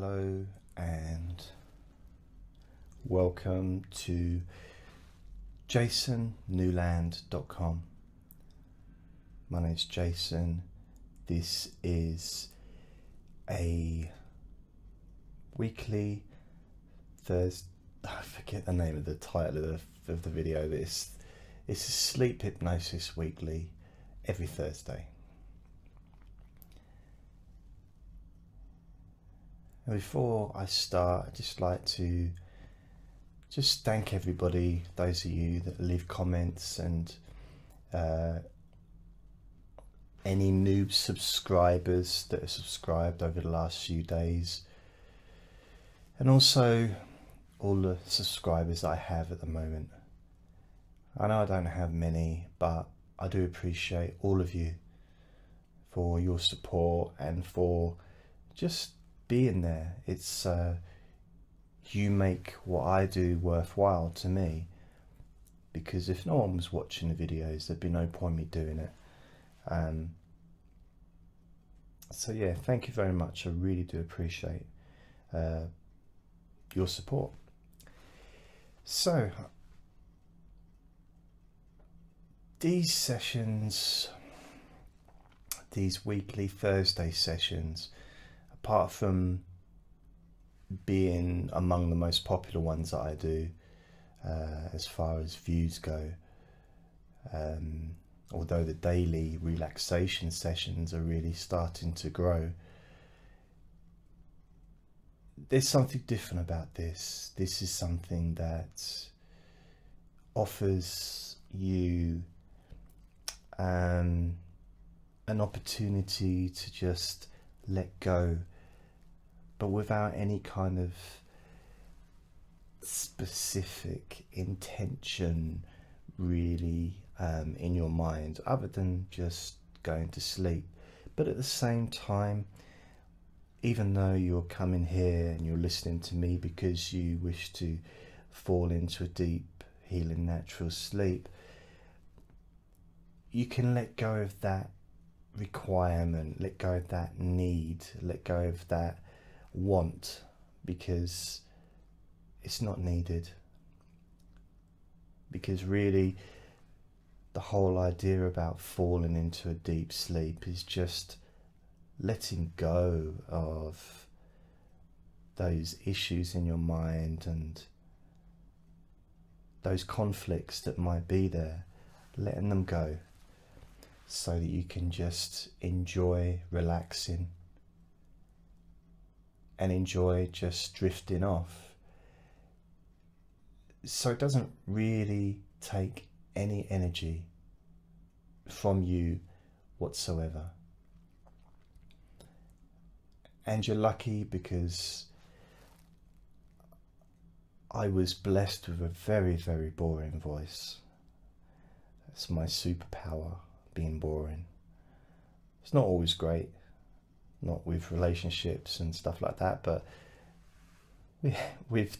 Hello and welcome to jasonnewland.com. My name is Jason. This is a weekly Thursday. I forget the name of the title of the, of the video. This it's a sleep hypnosis weekly every Thursday. Before I start, I'd just like to just thank everybody, those of you that leave comments and uh, any new subscribers that have subscribed over the last few days. And also all the subscribers I have at the moment. I know I don't have many, but I do appreciate all of you for your support and for just being there. It's uh, you make what I do worthwhile to me because if no one was watching the videos, there'd be no point me doing it. Um, so yeah, thank you very much. I really do appreciate uh, your support. So these sessions, these weekly Thursday sessions, apart from being among the most popular ones that I do uh, as far as views go, um, although the daily relaxation sessions are really starting to grow, there's something different about this. This is something that offers you um, an opportunity to just let go, but without any kind of specific intention really um, in your mind, other than just going to sleep. But at the same time, even though you're coming here and you're listening to me because you wish to fall into a deep, healing, natural sleep, you can let go of that requirement, let go of that need, let go of that want because it's not needed. Because really, the whole idea about falling into a deep sleep is just letting go of those issues in your mind and those conflicts that might be there, letting them go so that you can just enjoy relaxing and enjoy just drifting off. So it doesn't really take any energy from you whatsoever. And you're lucky because I was blessed with a very, very boring voice. That's my superpower being boring. It's not always great, not with relationships and stuff like that, but with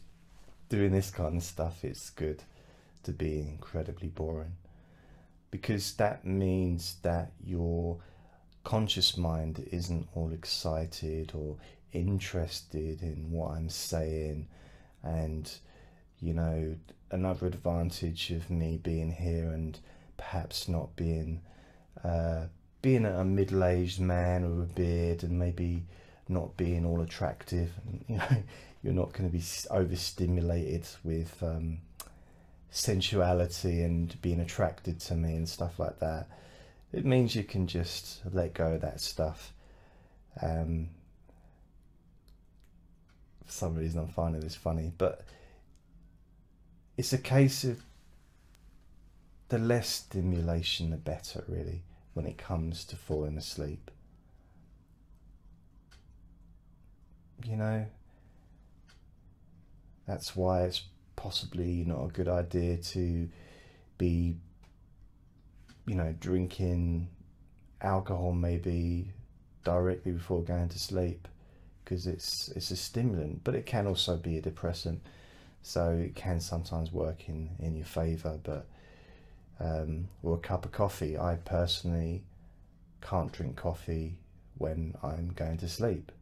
doing this kind of stuff, it's good to be incredibly boring because that means that your conscious mind isn't all excited or interested in what I'm saying and you know another advantage of me being here and perhaps not being uh, being a middle-aged man with a beard and maybe not being all attractive, you know, you're not going to be overstimulated with um, sensuality and being attracted to me and stuff like that. It means you can just let go of that stuff. Um, for some reason, I'm finding this funny, but it's a case of the less stimulation, the better, really when it comes to falling asleep. You know, that's why it's possibly not a good idea to be, you know, drinking alcohol maybe directly before going to sleep because it's it's a stimulant, but it can also be a depressant. So it can sometimes work in in your favor, but um, or a cup of coffee. I personally can't drink coffee when I'm going to sleep,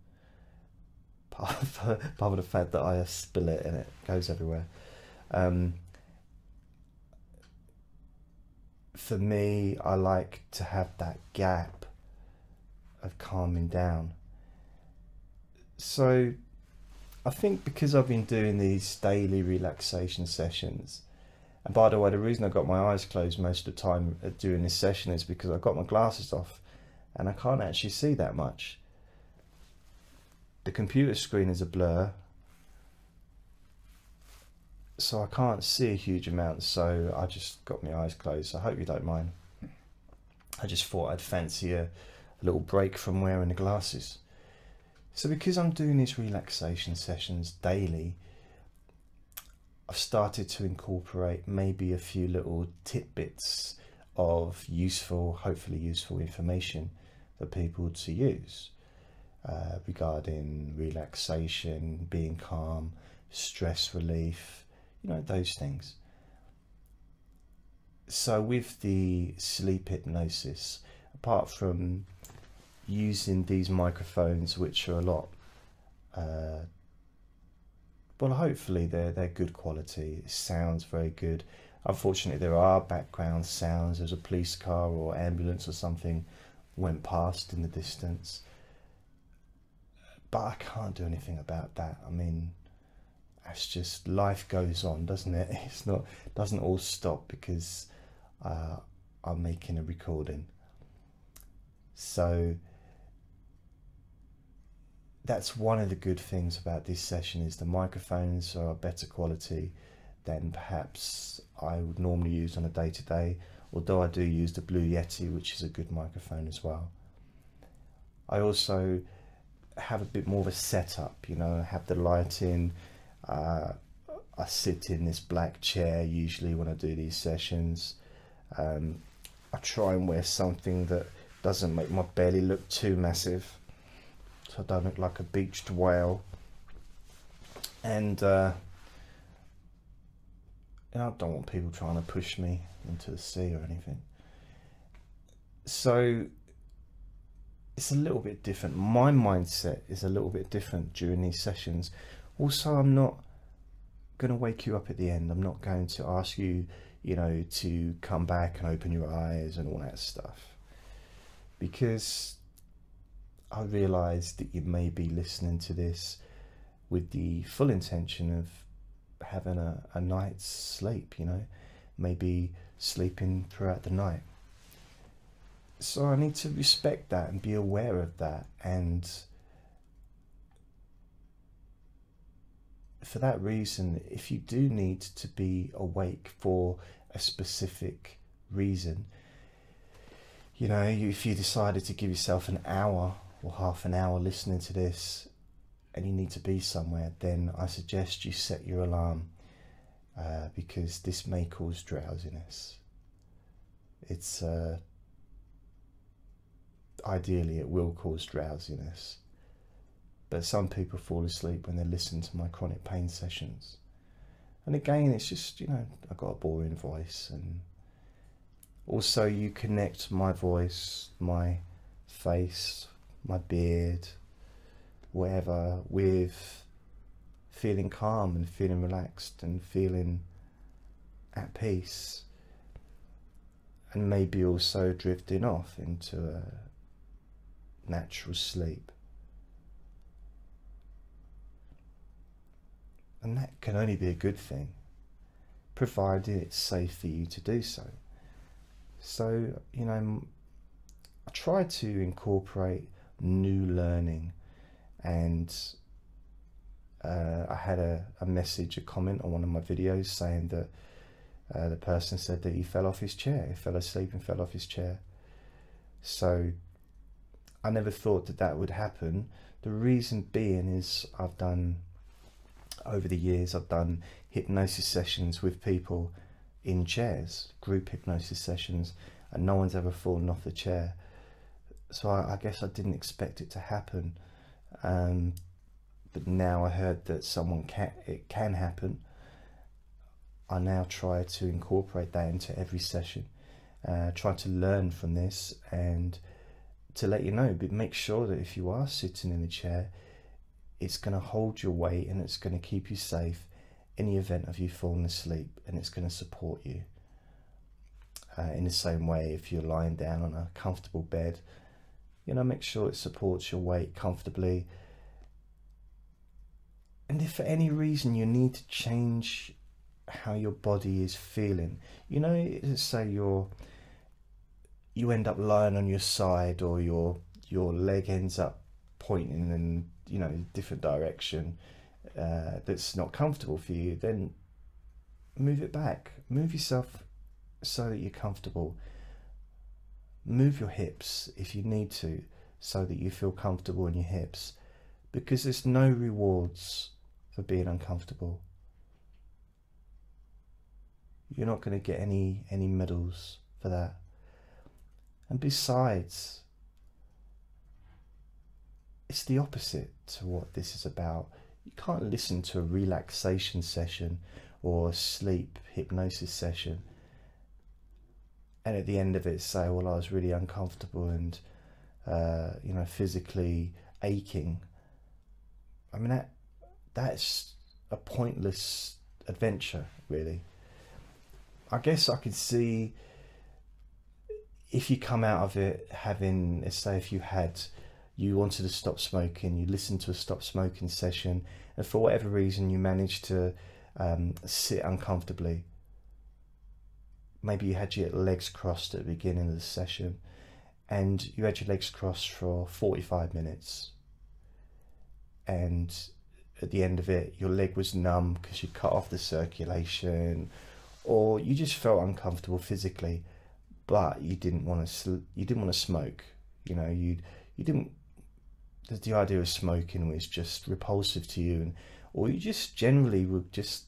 apart from the fact that I spill it and it goes everywhere. Um, for me, I like to have that gap of calming down. So I think because I've been doing these daily relaxation sessions, and by the way, the reason I got my eyes closed most of the time uh, during this session is because I got my glasses off and I can't actually see that much. The computer screen is a blur, so I can't see a huge amount, so I just got my eyes closed. I hope you don't mind. I just thought I'd fancy a, a little break from wearing the glasses. So because I'm doing these relaxation sessions daily, I've started to incorporate maybe a few little tidbits of useful, hopefully useful information for people to use uh, regarding relaxation, being calm, stress relief, you know, those things. So, with the sleep hypnosis, apart from using these microphones, which are a lot, uh, well, hopefully they're they're good quality. It sounds very good. Unfortunately, there are background sounds. There's a police car or ambulance or something went past in the distance. But I can't do anything about that. I mean, that's just life goes on, doesn't it? It's not doesn't all stop because uh, I'm making a recording. So that's one of the good things about this session is the microphones are better quality than perhaps I would normally use on a day to day although I do use the Blue Yeti which is a good microphone as well. I also have a bit more of a setup you know I have the lighting uh, I sit in this black chair usually when I do these sessions um, I try and wear something that doesn't make my belly look too massive so I don't look like a beached whale and uh, I don't want people trying to push me into the sea or anything. So it's a little bit different. My mindset is a little bit different during these sessions. Also, I'm not going to wake you up at the end. I'm not going to ask you, you know, to come back and open your eyes and all that stuff. Because I realise that you may be listening to this with the full intention of having a, a night's sleep, you know, maybe sleeping throughout the night. So I need to respect that and be aware of that. And for that reason, if you do need to be awake for a specific reason, you know, if you decided to give yourself an hour or half an hour listening to this and you need to be somewhere, then I suggest you set your alarm uh, because this may cause drowsiness. It's uh, ideally it will cause drowsiness, but some people fall asleep when they listen to my chronic pain sessions. And again, it's just you know I've got a boring voice, and also you connect my voice, my face, my beard, whatever with feeling calm and feeling relaxed and feeling at peace and maybe also drifting off into a natural sleep. And that can only be a good thing, provided it's safe for you to do so. So, you know, I try to incorporate new learning and uh, I had a, a message, a comment on one of my videos saying that uh, the person said that he fell off his chair, he fell asleep and fell off his chair. So I never thought that that would happen. The reason being is I've done, over the years, I've done hypnosis sessions with people in chairs, group hypnosis sessions, and no one's ever fallen off the chair. So I, I guess I didn't expect it to happen. Um, but now I heard that someone can it can happen. I now try to incorporate that into every session. Uh, try to learn from this and to let you know, but make sure that if you are sitting in a chair, it's going to hold your weight and it's going to keep you safe in the event of you falling asleep and it's going to support you. Uh, in the same way, if you're lying down on a comfortable bed, you know, make sure it supports your weight comfortably. And if for any reason you need to change how your body is feeling, you know, say you're you end up lying on your side or your your leg ends up pointing in you know different direction uh, that's not comfortable for you, then move it back. Move yourself so that you're comfortable. Move your hips if you need to so that you feel comfortable in your hips because there's no rewards for being uncomfortable. You're not going to get any any medals for that. And besides, it's the opposite to what this is about. You can't listen to a relaxation session or a sleep hypnosis session and at the end of it say, well, I was really uncomfortable and, uh, you know, physically aching. I mean, that that's a pointless adventure, really. I guess I could see if you come out of it having, let's say, if you had you wanted to stop smoking, you listened to a stop smoking session, and for whatever reason you managed to um, sit uncomfortably. Maybe you had your legs crossed at the beginning of the session, and you had your legs crossed for 45 minutes. And at the end of it, your leg was numb because you cut off the circulation, or you just felt uncomfortable physically, but you didn't want to. You didn't want to smoke. You know, you you didn't the, the idea of smoking was just repulsive to you, and or you just generally were just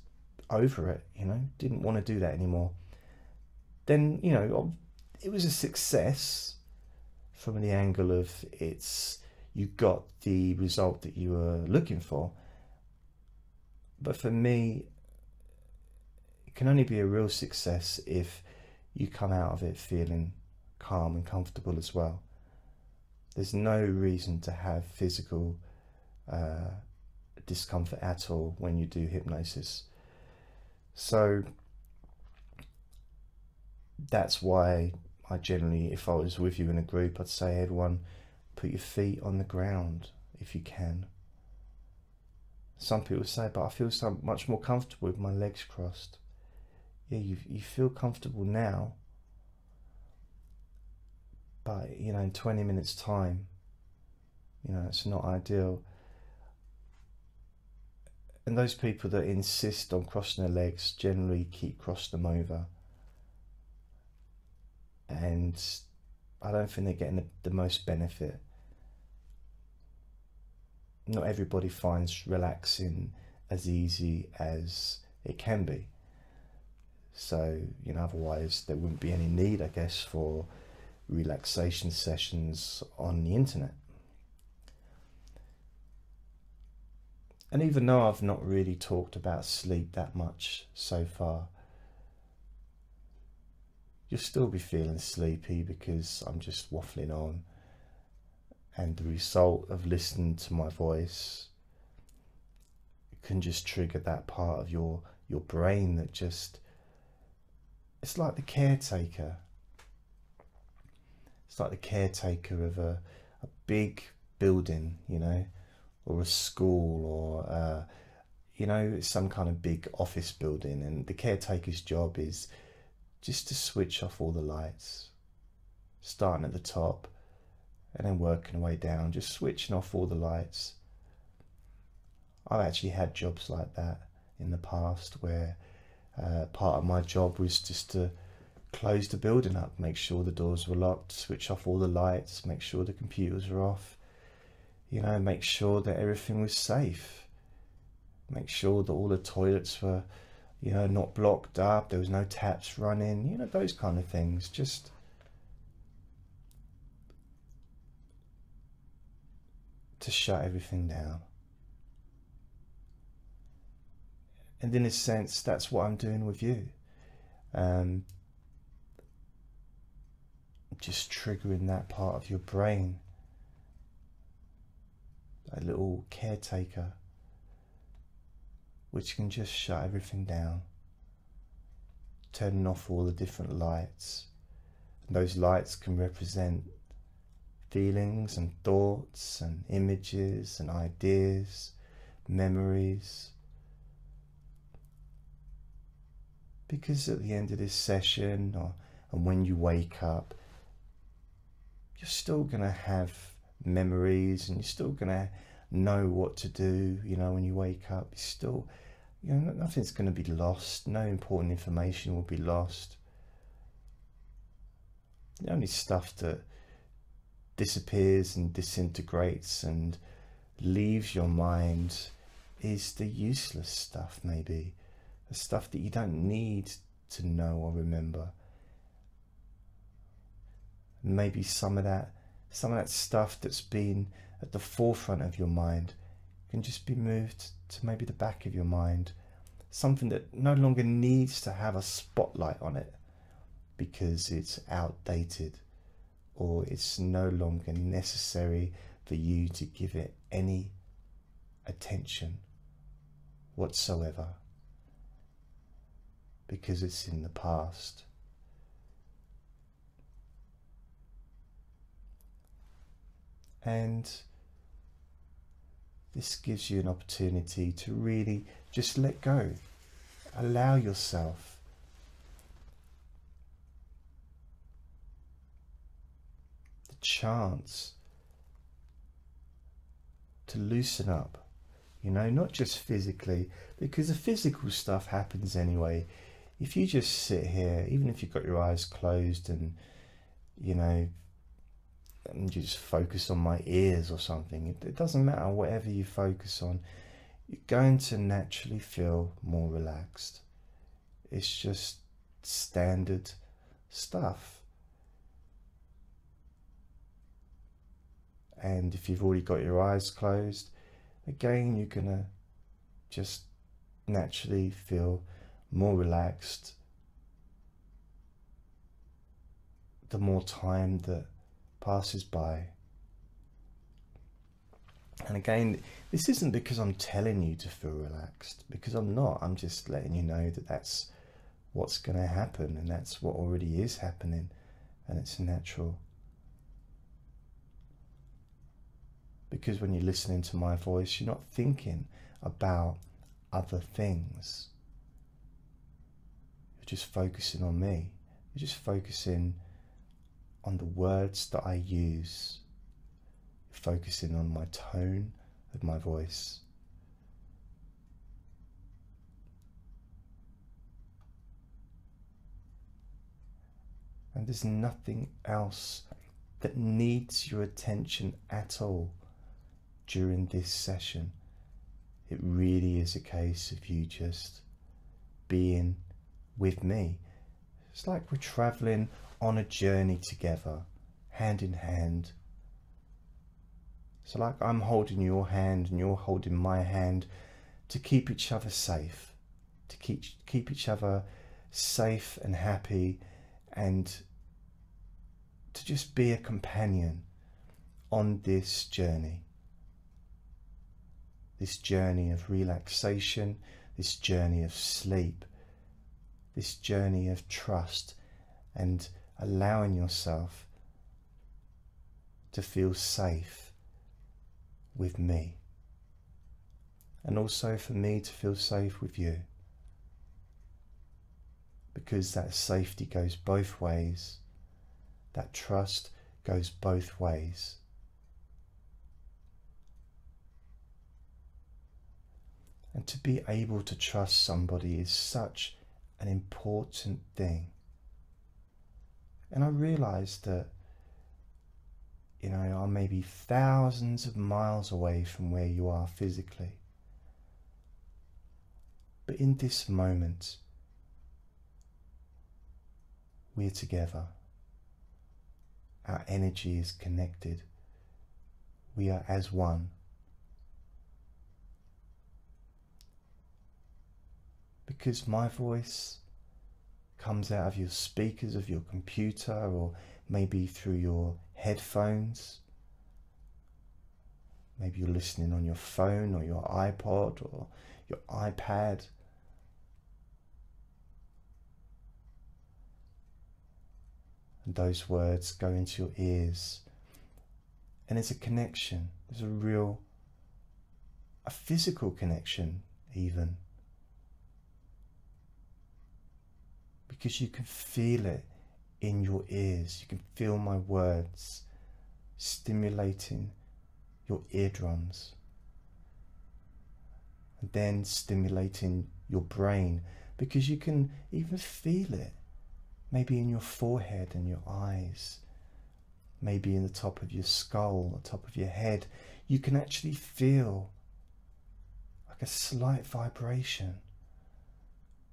over it, you know, didn't want to do that anymore. Then you know, it was a success from the angle of it's you got the result that you were looking for. But for me, it can only be a real success if you come out of it feeling calm and comfortable as well. There's no reason to have physical uh, discomfort at all when you do hypnosis. So that's why I generally, if I was with you in a group, I'd say everyone put your feet on the ground if you can. Some people say, but I feel so much more comfortable with my legs crossed. Yeah, you, you feel comfortable now, but you know in 20 minutes time you know it's not ideal and those people that insist on crossing their legs generally keep crossing them over and I don't think they're getting the, the most benefit not everybody finds relaxing as easy as it can be so you know otherwise there wouldn't be any need I guess for relaxation sessions on the internet. And even though I've not really talked about sleep that much so far, you'll still be feeling sleepy because I'm just waffling on. And the result of listening to my voice can just trigger that part of your your brain that just it's like the caretaker it's like the caretaker of a, a big building, you know, or a school or, uh, you know, some kind of big office building. And the caretaker's job is just to switch off all the lights, starting at the top and then working way down, just switching off all the lights. I've actually had jobs like that in the past where uh, part of my job was just to close the building up, make sure the doors were locked, switch off all the lights, make sure the computers were off, you know, make sure that everything was safe, make sure that all the toilets were, you know, not blocked up, there was no taps running, you know, those kind of things. Just to shut everything down. And in a sense, that's what I'm doing with you. Um, just triggering that part of your brain a little caretaker which can just shut everything down, turning off all the different lights. And those lights can represent feelings and thoughts and images and ideas, memories. Because at the end of this session, or and when you wake up, you're still going to have memories and you're still going to know what to do you know when you wake up still you know nothing's going to be lost. No important information will be lost. The only stuff that disappears and disintegrates and leaves your mind is the useless stuff maybe. The stuff that you don't need to know or remember. Maybe some of that some of that stuff that's been at the forefront of your mind can just be moved to maybe the back of your mind. Something that no longer needs to have a spotlight on it because it's outdated or it's no longer necessary for you to give it any attention whatsoever because it's in the past. And this gives you an opportunity to really just let go. Allow yourself the chance to loosen up. You know, not just physically, because the physical stuff happens anyway. If you just sit here, even if you've got your eyes closed and, you know, and you just focus on my ears or something, it, it doesn't matter, whatever you focus on, you're going to naturally feel more relaxed. It's just standard stuff. And if you've already got your eyes closed, again, you're going to just naturally feel more relaxed the more time that passes by. And again, this isn't because I'm telling you to feel relaxed, because I'm not. I'm just letting you know that that's what's going to happen and that's what already is happening and it's natural. Because when you're listening to my voice, you're not thinking about other things. You're just focusing on me. You're just focusing on the words that I use, focusing on my tone of my voice. And there's nothing else that needs your attention at all during this session. It really is a case of you just being with me. It's like we're traveling on a journey together, hand in hand. So, like I'm holding your hand and you're holding my hand to keep each other safe, to keep, keep each other safe and happy, and to just be a companion on this journey. This journey of relaxation, this journey of sleep, this journey of trust and allowing yourself to feel safe with me. And also for me to feel safe with you. Because that safety goes both ways, that trust goes both ways. And to be able to trust somebody is such an important thing. And I realized that, you know, I'm maybe thousands of miles away from where you are physically. But in this moment, we're together. Our energy is connected. We are as one. Because my voice comes out of your speakers of your computer or maybe through your headphones. Maybe you're listening on your phone or your iPod or your iPad. And those words go into your ears. And there's a connection. There's a real, a physical connection, even. Because you can feel it in your ears. You can feel my words stimulating your eardrums and then stimulating your brain because you can even feel it maybe in your forehead and your eyes maybe in the top of your skull the top of your head you can actually feel like a slight vibration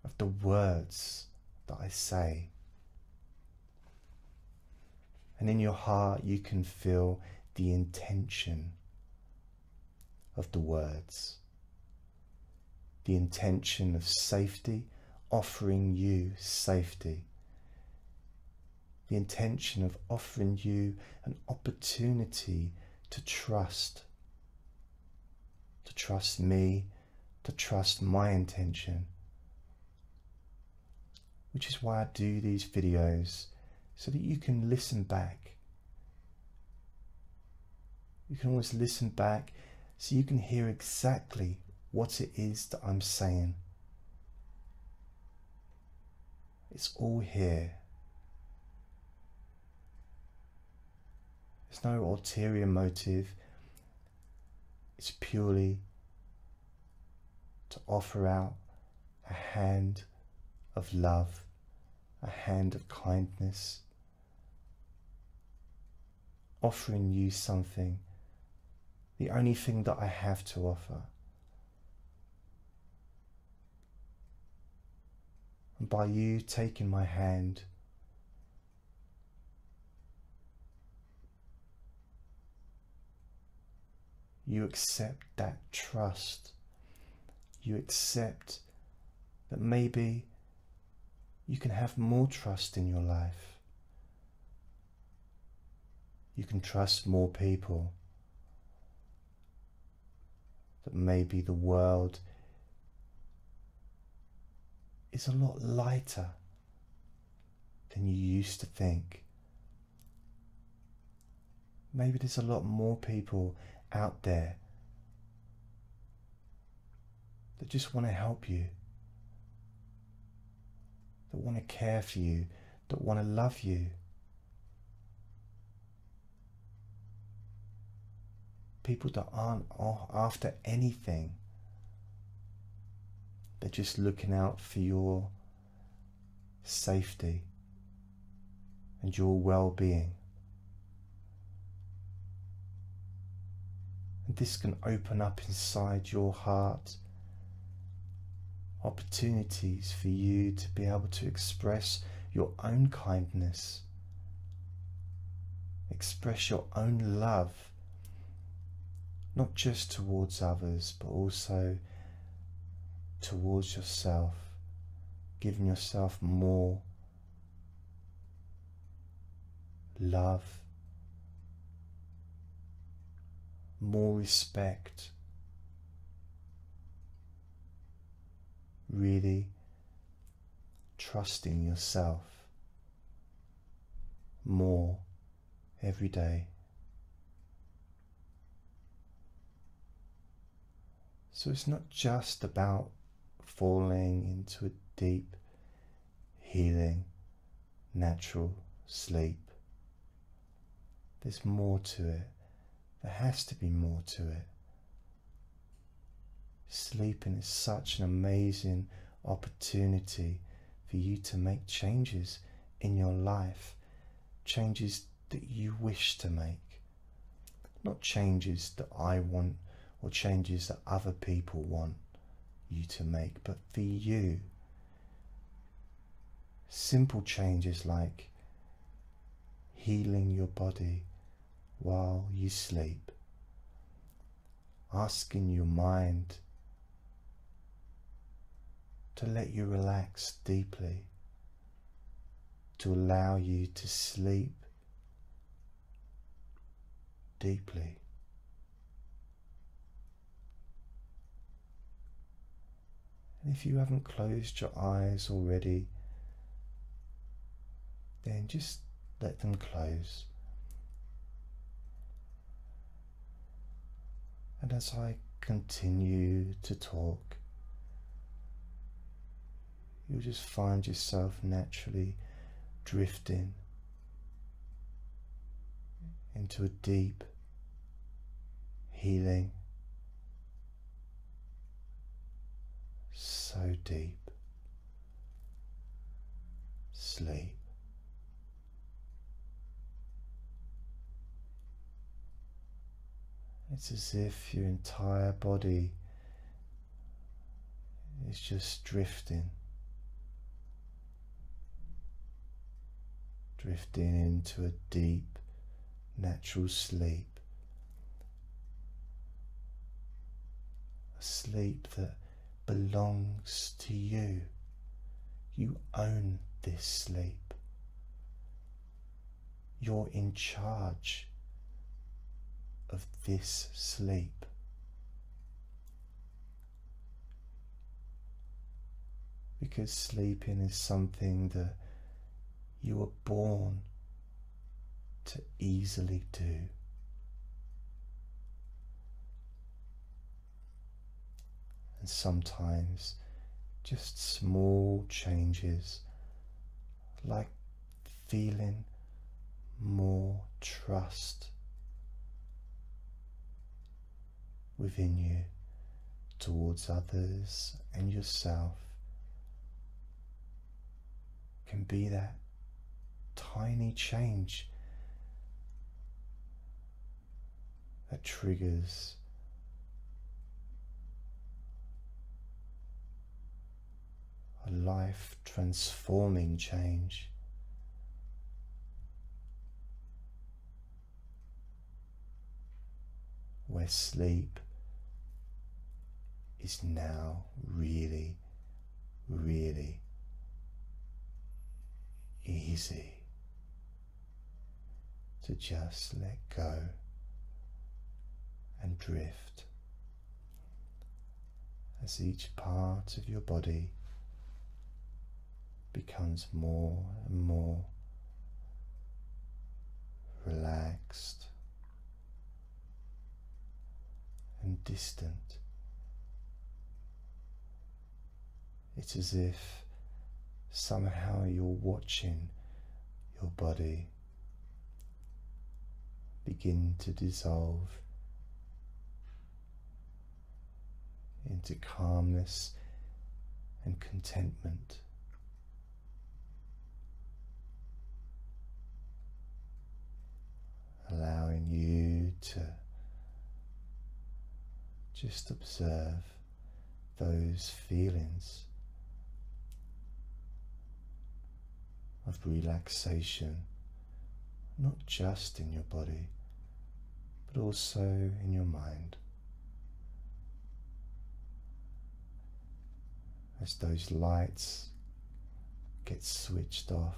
of the words that I say and in your heart you can feel the intention of the words. The intention of safety, offering you safety. The intention of offering you an opportunity to trust. To trust me, to trust my intention. Which is why I do these videos, so that you can listen back. You can always listen back so you can hear exactly what it is that I'm saying. It's all here. There's no ulterior motive. It's purely to offer out a hand of love, a hand of kindness, offering you something the only thing that I have to offer. And by you taking my hand, you accept that trust. You accept that maybe you can have more trust in your life. You can trust more people that maybe the world is a lot lighter than you used to think. Maybe there's a lot more people out there that just want to help you, that want to care for you, that want to love you. people that aren't after anything. They're just looking out for your safety and your well being. And this can open up inside your heart opportunities for you to be able to express your own kindness, express your own love not just towards others, but also towards yourself, giving yourself more love, more respect, really trusting yourself more every day. So it's not just about falling into a deep, healing, natural sleep. There's more to it. There has to be more to it. Sleeping is such an amazing opportunity for you to make changes in your life, changes that you wish to make, not changes that I want or changes that other people want you to make, but for you. Simple changes like healing your body while you sleep, asking your mind to let you relax deeply, to allow you to sleep deeply. And if you haven't closed your eyes already, then just let them close. And as I continue to talk, you'll just find yourself naturally drifting into a deep healing, so deep. Sleep. It's as if your entire body is just drifting, drifting into a deep natural sleep. A sleep that belongs to you. You own this sleep. You're in charge of this sleep. Because sleeping is something that you were born to easily do. And sometimes just small changes like feeling more trust within you towards others and yourself can be that tiny change that triggers a life transforming change. Where sleep is now really, really easy to just let go and drift as each part of your body becomes more and more relaxed and distant. It's as if somehow you're watching your body begin to dissolve into calmness and contentment. Allowing you to just observe those feelings of relaxation, not just in your body, but also in your mind. As those lights get switched off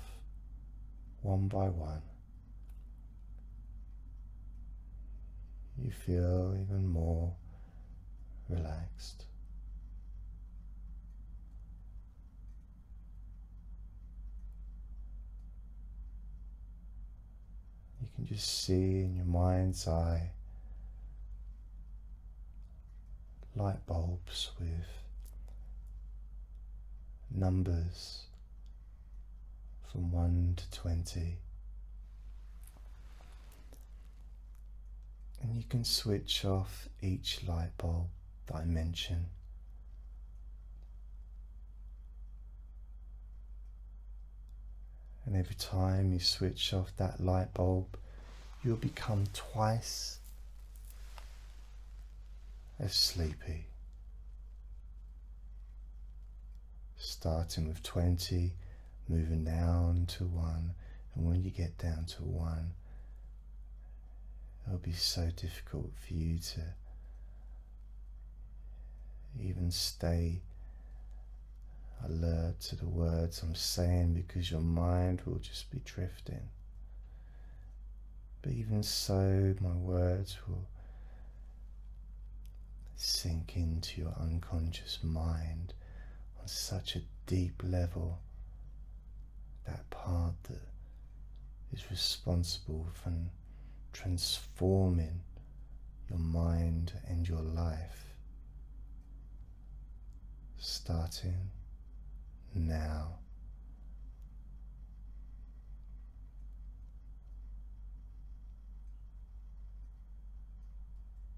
one by one, you feel even more relaxed. Can just see in your mind's eye light bulbs with numbers from 1 to 20. And you can switch off each light bulb dimension. And every time you switch off that light bulb, you'll become twice as sleepy. Starting with 20, moving down to 1, and when you get down to 1, it'll be so difficult for you to even stay alert to the words I'm saying because your mind will just be drifting. But even so, my words will sink into your unconscious mind on such a deep level, that part that is responsible for transforming your mind and your life, starting now.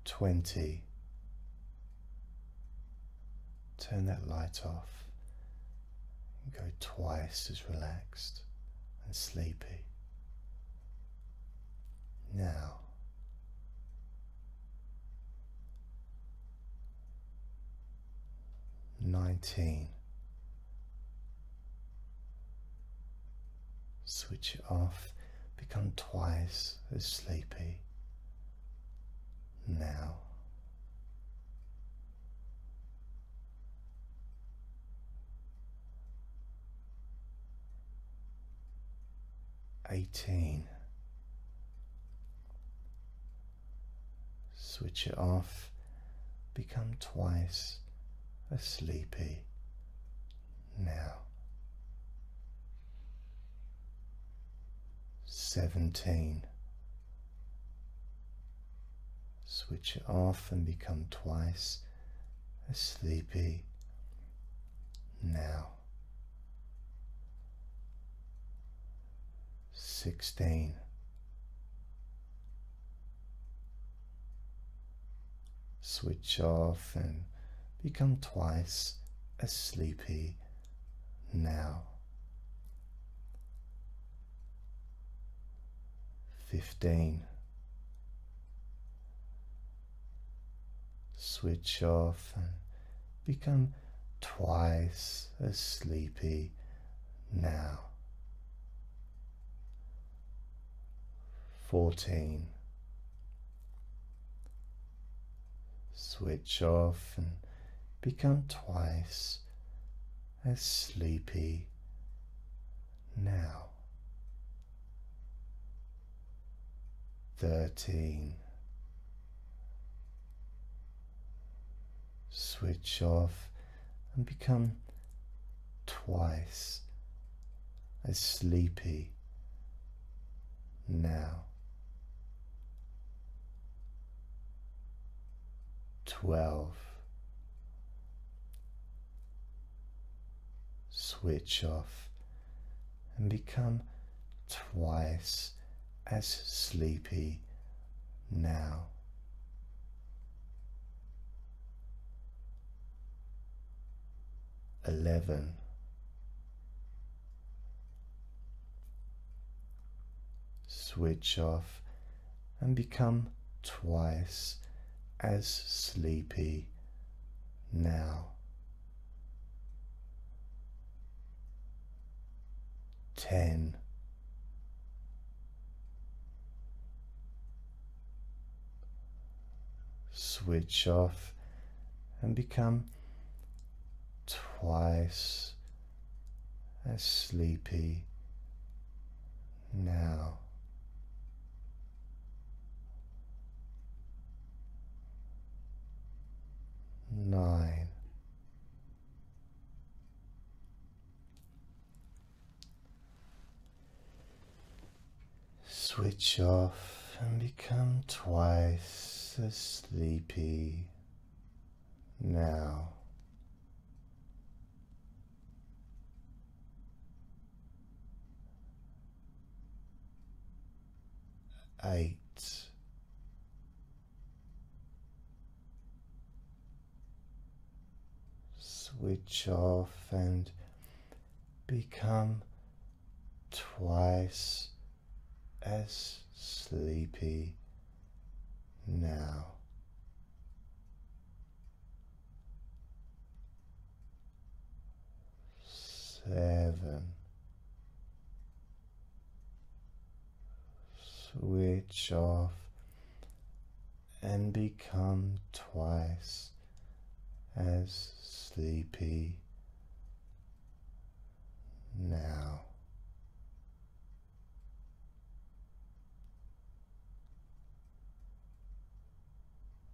Twenty. Turn that light off and go twice as relaxed and sleepy. Now, nineteen. Switch it off, become twice as sleepy. Now, eighteen. Switch it off, become twice as sleepy now. Seventeen. Switch it off and become twice as sleepy now. Sixteen. Switch off and become twice as sleepy now. Fifteen. Switch off and become twice as sleepy now. Fourteen. Switch off and become twice as sleepy now. Thirteen. Switch off and become twice as sleepy now. Twelve. Switch off and become twice as sleepy now. Eleven. Switch off and become twice as sleepy now. Ten. Switch off and become twice as sleepy now. Nine. Switch off and become twice as sleepy now. Eight. Switch off and become twice as sleepy now. Seven. Switch off and become twice as sleepy now.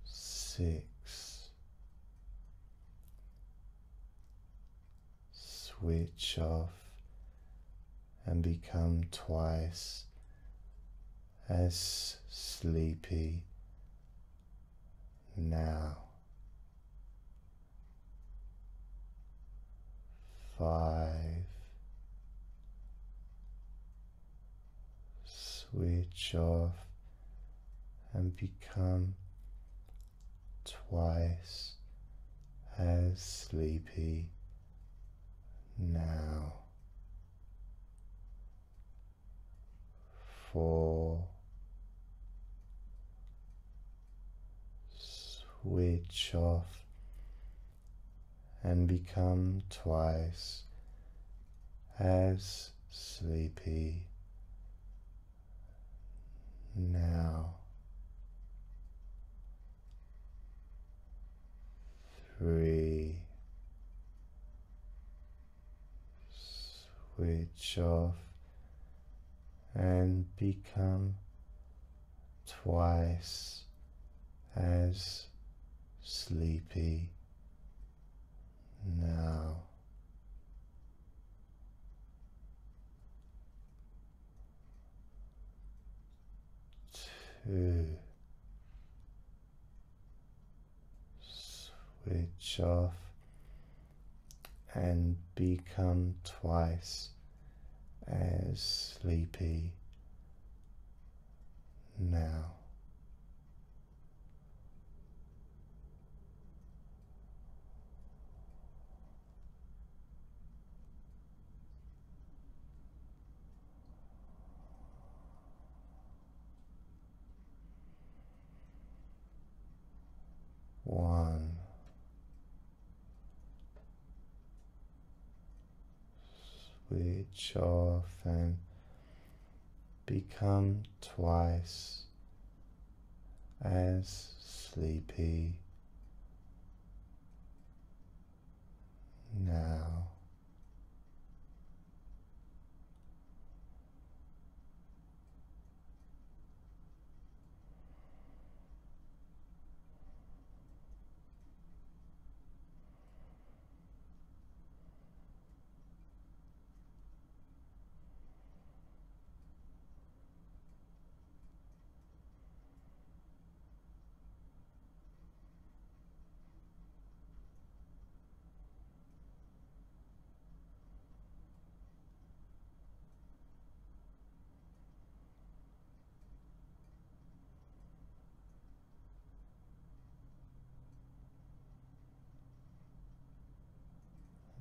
Six. switch off and become twice as sleepy now. Five. Switch off and become twice as sleepy now. Four. Switch off and become twice as sleepy now. Three. Switch off and become twice as sleepy now. Two. Switch off and become twice as sleepy now. One. Switch off and become twice as sleepy now.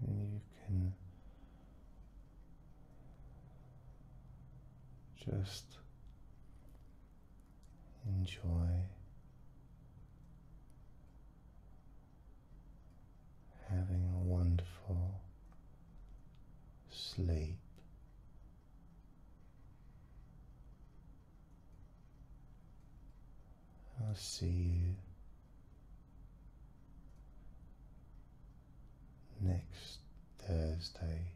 And you just enjoy having a wonderful sleep. I'll see you next Thursday.